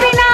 बिना